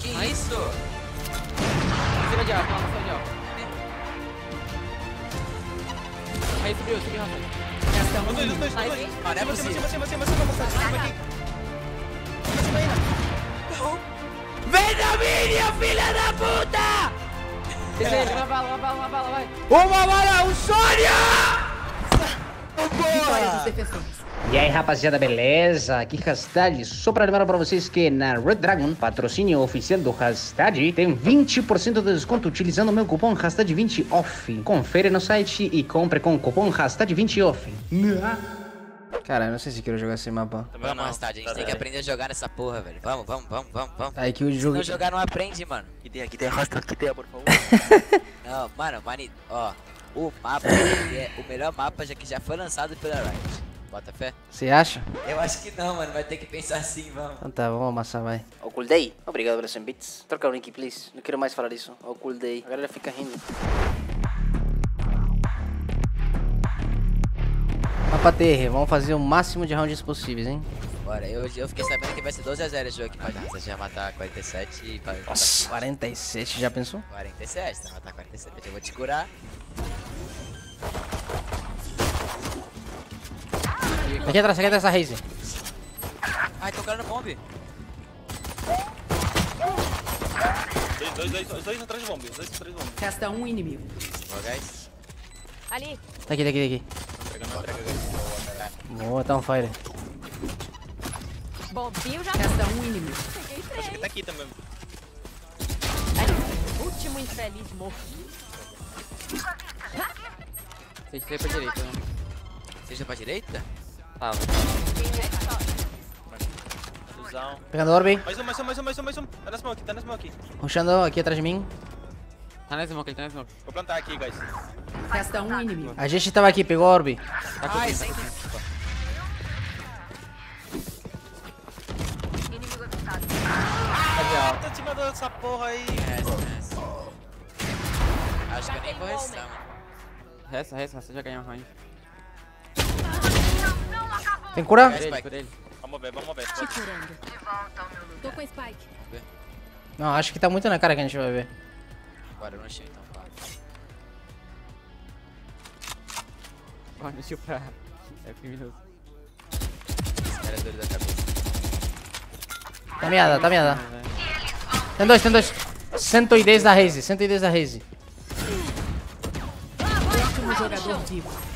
Que isso? Subiu. Um, um, um. Ah, não é Vem na minha, filha da puta! Uma bala, uma bala, uma bala, vai. Uma bala, um sonho! E aí rapaziada, beleza? Aqui Hashtag, só para lembrar para vocês que na Red Dragon, patrocínio oficial do Hashtag, tem 20% de desconto utilizando o meu cupom Hashtag20OFF. Confere no site e compre com o cupom Hashtag20OFF. Cara, eu não sei se quero jogar esse mapa. Vamos. Rastad, a gente tem que aprender a jogar nessa porra, velho. Vamos, vamos, vamos, vamos, vamos. Aí que o Se jogo. não jogar, não aprende, mano. Que ideia, que ideia, Rasta, que ideia, por favor. Não, mano, manito, ó. O mapa ele é o melhor mapa já que já foi lançado pela Riot. Bota fé? Você acha? Eu acho que não, mano. Vai ter que pensar assim, vamos. Então tá, vamos amassar, vai. Ocultei. Obrigado pelos 100 bits. Troca o link, please. Não quero mais falar isso. Ocultei. A galera fica rindo. Mapa TR, vamos fazer o máximo de rounds possíveis, hein? Bora, eu, eu fiquei sabendo que vai ser 12 a 0 esse jogo aqui, mas você já matar 47 e vai Nossa, 47, já pensou? 47, você vai matar 47. Eu vou te curar. Aqui atrás, aqui atrás da Raze. Ai, tô cara no bombe. Dois, dois, dois, dois atrás de bomba, dois atrás de bomba. Resta um inimigo. Boa, guys. Ali. Tá aqui, tá aqui, tá aqui. Entrega, não entrega. Boa, tá on fire. Bombinho já Resta um inimigo. Acho três. que tá aqui também. Ali. Último infeliz morto. Ser pra direita, né? Seja pra direita? Tava. Pegando orb. Mais um, mais um, mais um, mais um, mais um. Tá na smoke, tá na smoke. Rushando aqui atrás de mim. Tá na smoke, ele tá na smoke. Vou plantar aqui, guys. Resta um inimigo. A gente tava aqui, pegou orb. Ai, sem Ah, tá em cima dessa porra aí. Acho que eu nem vou restar, mano. Resta, resta, resta, já ganhou o round. Tem cura? Ele. Vamos ver, vamos ver. Te curando. Tô com Spike. Não, acho que tá muito na cara que a gente vai ver. Bora, eu não achei então, pá. Bora, deixa pra... É criminoso. Esse cara é doido da cabeça. Tá meada, tá meada. Tem dois, tem dois. 110 da Raze, 110 da Raze. Último jogador vivo.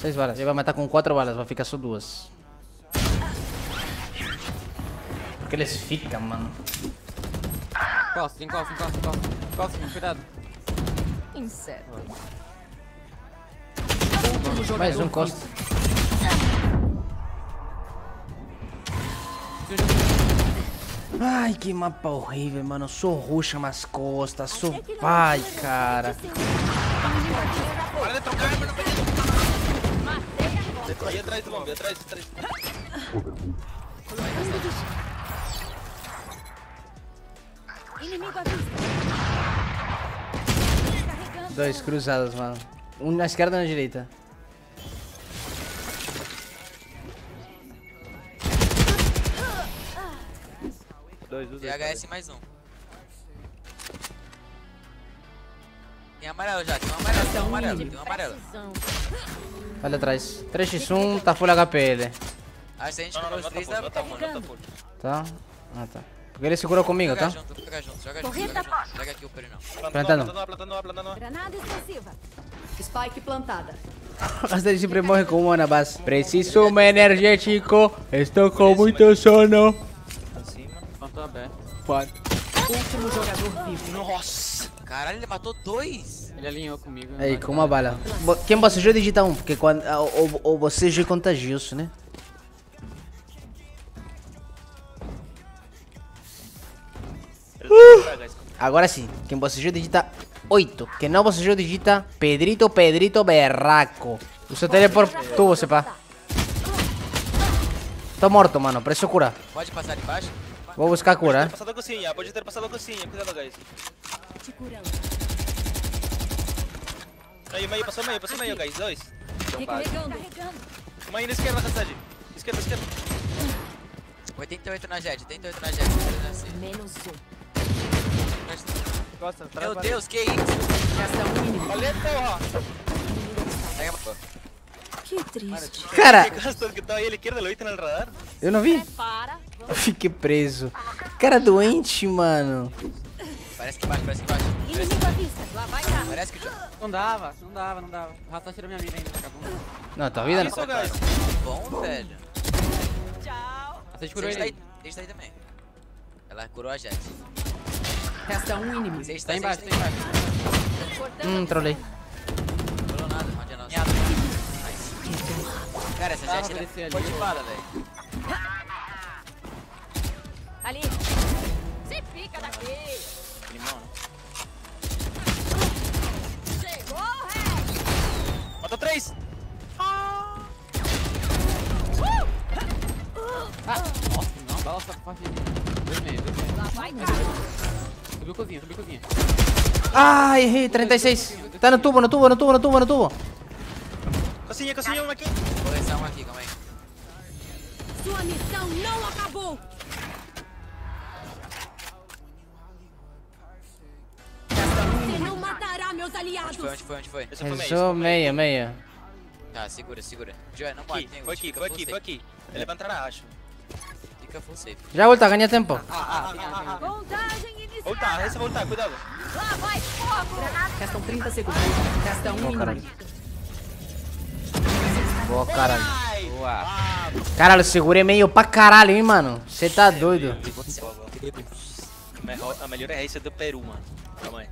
Seis balas. Ele vai matar com quatro balas, vai ficar só duas. Porque eles ficam, mano. Costa, encosta, encosta, encosta. Costa, cuidado. Inseto. Mais um costa. Ai, que mapa horrível, mano. Eu sou roxa nas costas, sou... Ai, cara. Para de trocar, mano. Aí atrás do bombe, atrás, atrás. Inimigo à vista. Carregando. Dois cruzados, mano. Um na esquerda e na direita. Dois, dois, VHS mais um. Tem amarelo já, tem um amarelo, tem um amarelo, tem um amarelo. Olha atrás. 3x1, tá full HP ele. Acho que a gente Não, não, não, tá três não tá full, tá full. Tá? Ah, tá. Porque ele segurou comigo, Joga tá? junto, joga junto, joga junto, joga junto. Joga aqui o peri não. Plantando, Plantando. plantando, plantando. Granada explosiva. Spike plantada. Hasta ele sempre morre com uma na base. Preciso um energético. Estou com muito sono. Em cima. Plantou aberto. Último jogador vivo. Nossa. Caralho, ele matou dois. Ele alinhou comigo. Aí, com vai uma bala. Quem bocejou digita um, porque quando. ah, Ou, ou bocejo é contagioso, né? Tá guys. Agora sim, quem bocejou digita 8. Quem não bocejou digita Pedrito, Pedrito Berraco. Usa teleport tu, você pá. Tô morto, mano. Preciso curar. Pode passar ali embaixo? Vou buscar cura, Ter eh. passado a cozinha, pode ter passado a cozinha. Cuidado, guys. Te curando. Meio, meio, passou meio, passou meio, guys. Dois. Recarregando. Carregando. Uma aí na esquerda, Rastad. Esquerda, esquerda. 88 na jet, 88 na jet. 88 na C. Menos um. Costa, atrás, Meu. Deus, que isso? Olha, porra. Pega uma Que triste. Cara, tá aí, radar. eu não vi. Eu fiquei preso. Cara doente, mano. Parece que bate, parece que bate. Inimigo à vista. Lá vai cá. Parece que o Não dava, não dava, não dava. O Rasta tira minha mira ainda, vagabundo. Não, tua vida não. Isso, guys. bom, velho. A gente curou ele. Sage tá aí também. Ela curou a jet. Resta um inimigo. Tá tá embaixo, Sage tá tá embaixo. Hum, trolei. Não curou nada, onde é nosso? Nice. Cara, essa Tava jet é ali. pode bala, velho. Ali. Se fica daqui. Limão, né? Matou três. Ah, nossa, não, bala só forte ali. Dois meio, dois meio. Lá vai cá. Subiu cozinha, subiu cozinha. Ah, errei. 36. Tá no tubo, no tubo, no tubo, no tubo, no tubo. Cocinha, cocinha, uma aqui. Vou rezar uma aqui, calma aí. Sua missão não acabou. Meus aliados. Onde foi, onde foi, onde foi? Esse foi foi meia, meia. Tá, segura, segura. Joia, não tem foi aqui, foi aqui, foi aqui. Ele vai entrar, acho. Fica full safe. Já volta, ganha tempo. Ah, ah, ah, inicial. Voltar, voltar, cuidado. Lá vai fogo. Restam 30 segundos. Resta um caralho. inimigo. Boa, caralho. Boa. Caralho, segurei meio pra caralho, hein, mano. Você tá doido. A melhor é essa do Peru, mano. Calma aí.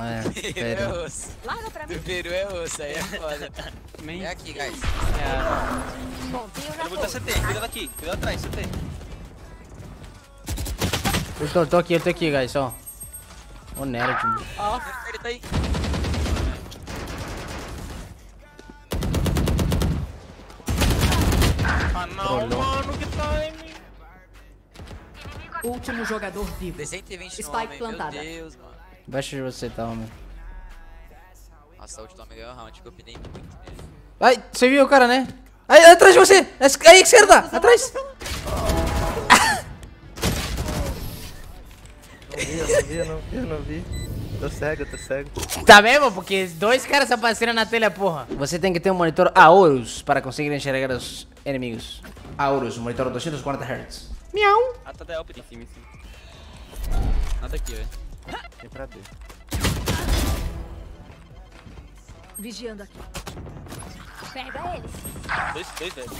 É, Peru é osso. Larga pra mim. Peru é osso, aí é foda. É aqui, guys. Já Ele botou foi. CT, cuidado aqui, cuidado atrás, CT. Eu tô, tô aqui, eu tô aqui, guys, ó. Ô, nerd, mano. Ele tá aí. Ah não, mano, que time. Último jogador vivo. Tem 120 no Spike homem, meu plantada. Deus, mano. Embaixo de você, tá, homem. Nossa, a ult do homem ganhou o round, que eu pinei muito nele. Ai, você viu o cara, né? Aí, atrás de você! Aí, esquerda! Atrás! Eu não vi, eu não vi, eu não vi. Tô cego, tô cego. Tá mesmo? Porque dois caras apareceram na tela, porra. Você tem que ter um monitor Aorus para conseguir enxergar os inimigos. Aorus, monitor 240 Hz. Miau. Ah, tá da help. Em cima, cima. Nada aqui, velho. Tem pra ter. Vigiando aqui. Pega eles. Dois, dois, velho.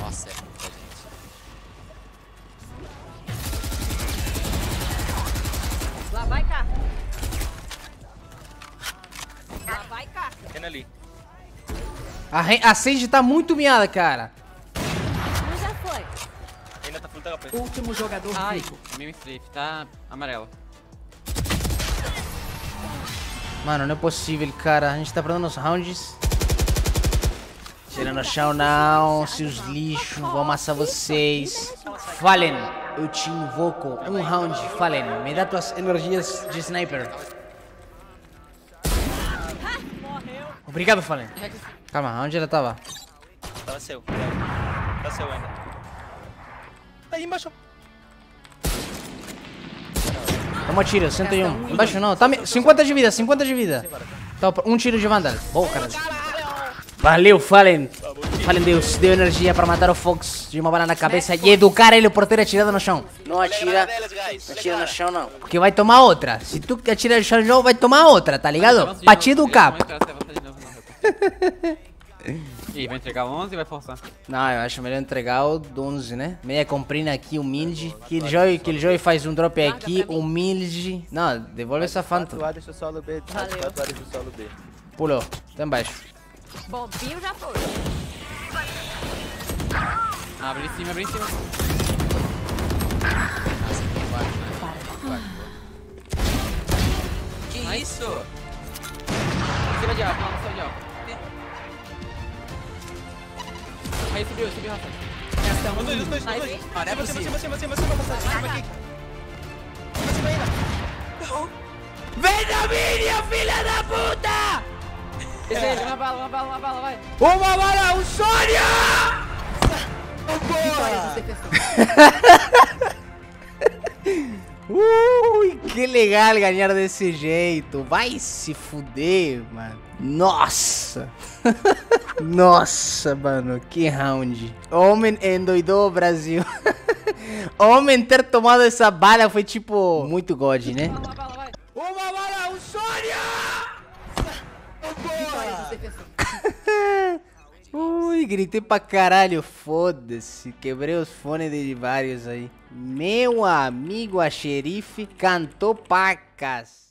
Nossa, é muita gente. Lá vai cá. Lá vai cá. Tem ali. A, a Sage tá muito miada, cara. Um já foi. Ainda tá full da HP. Último jogador Ai, vivo. main strafe, tá amarelo. Mano, não é possível, cara. A gente tá perdendo os rounds. Tirando o chão, não. Seus lixos. Vou amassar vocês. Fallen, eu te invoco. Um round, Fallen. Me dá tuas energias de sniper. Obrigado, Fallen. Calma, onde ela tava? Tava seu. Tá seu ainda. Aí embaixo. Toma tiro, 101. Embaixo não, tá me- 50 de vida, 50 de vida. Tá, um tiro de Vandal. Boa, cara. Valeu, Fallen. Fallen Deus, deu energia pra matar o Fox de uma bala na cabeça e educar ele por ter atirado no chão. Não atira, não atira no chão não. Porque vai tomar outra. Se tu atirar no chão de novo, vai tomar outra, tá ligado? Pra te educar. Ih, vai entregar 11 e vai forçar. Não, eu acho melhor entregar o 11, né? Meia comprina aqui, humilde. Killjoy, Killjoy faz um drop aqui, humilde. Não, devolve essa Phantom. Atuar, deixa o solo B. Valeu. Atuar, deixa o solo B. Pulou, tá embaixo. Bombinho já foi. Abre em cima, abre em cima. Que isso? Em cima de alto, no céu de alto. Aí subiu, subiu, Rafa. Um Dois. Ah, é aqui. Cima, cima ainda. Velho, família, filha da puta! Uma bala, uma bala, uma bala, vai. Uma bala, um sonho! Defensores. Ui, que legal ganhar desse jeito. Vai se fuder, mano. Nossa. Nossa, mano, que round. Homem endoidou o Brasil. Homem ter tomado essa bala foi tipo muito god, né? Uma bala, vai. Uma bala, um sonho! Dos defensores. Ui, gritei pra caralho, foda-se. Quebrei os fones de vários aí. Meu amigo, a xerife cantou pacas.